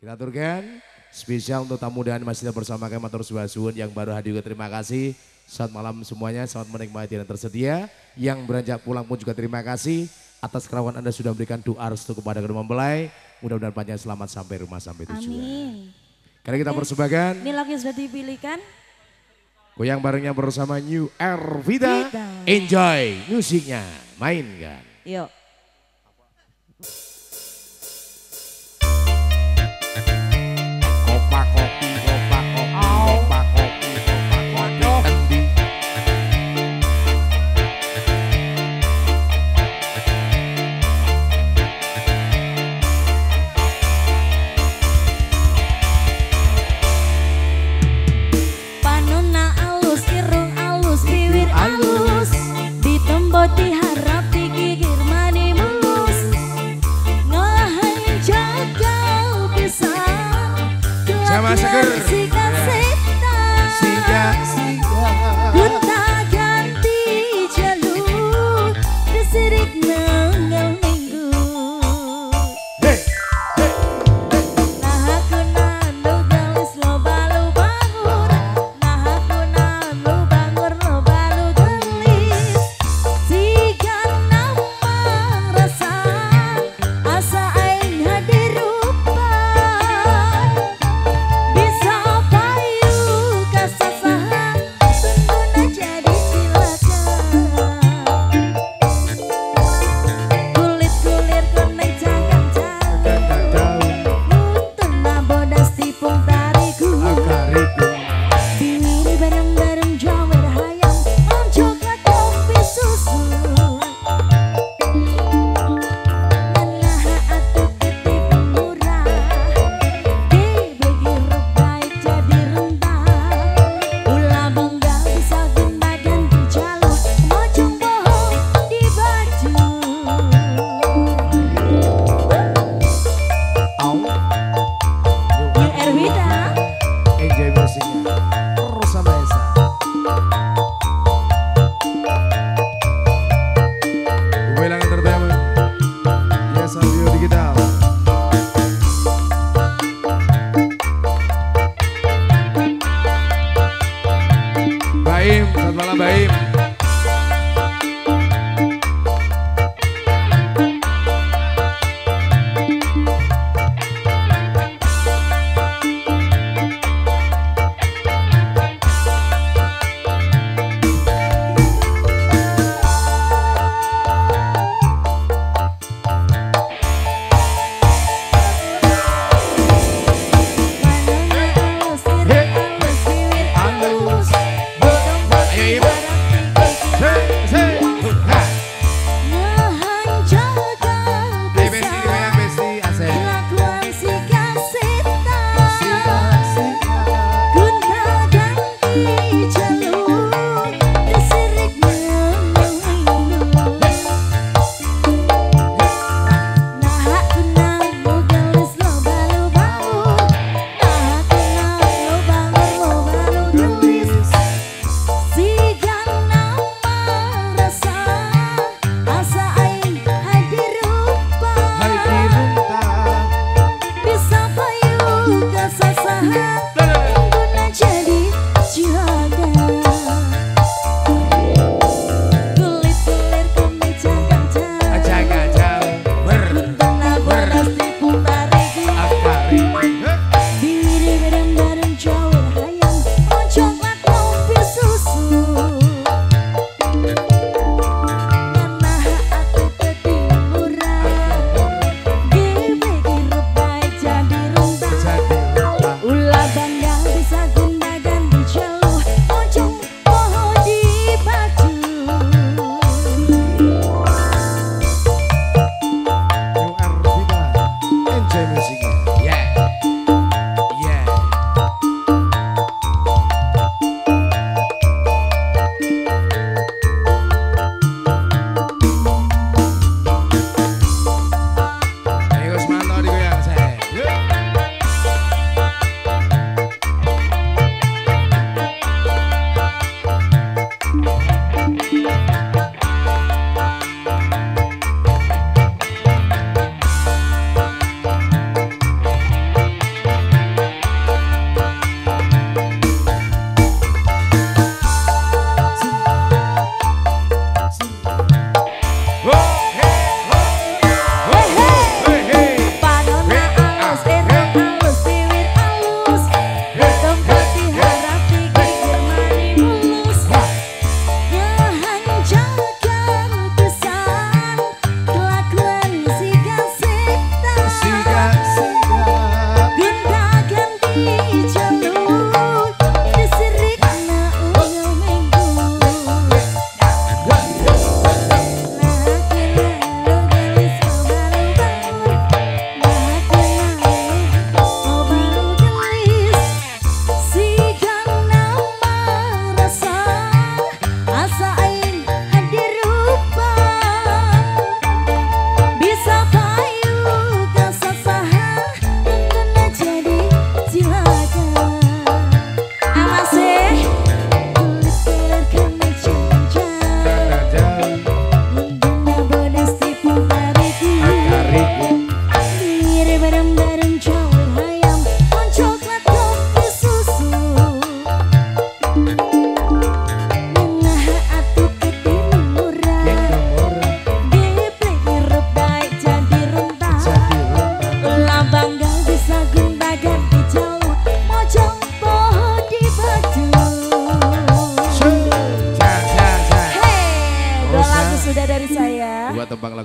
Kita aturkan spesial untuk tamu dan masih bersama kami Matur Suwasuun yang baru hadir juga terima kasih. Selamat malam semuanya, selamat menikmati dan tersedia. Yang beranjak pulang pun juga terima kasih atas kerawan Anda sudah memberikan doa restu kepada kedua mempelai. Mudah-mudahan panjang selamat sampai rumah sampai tujuan. Amin. Karena kita persembahkan Ini lagu yang sudah dipilihkan. goyang barengnya bersama New. Vida. Enjoy musiknya, mainkan. Yuk.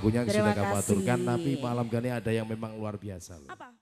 Lagunya Terima sudah kamu aturkan, kasih. tapi malam kali ada yang memang luar biasa. loh. Apa?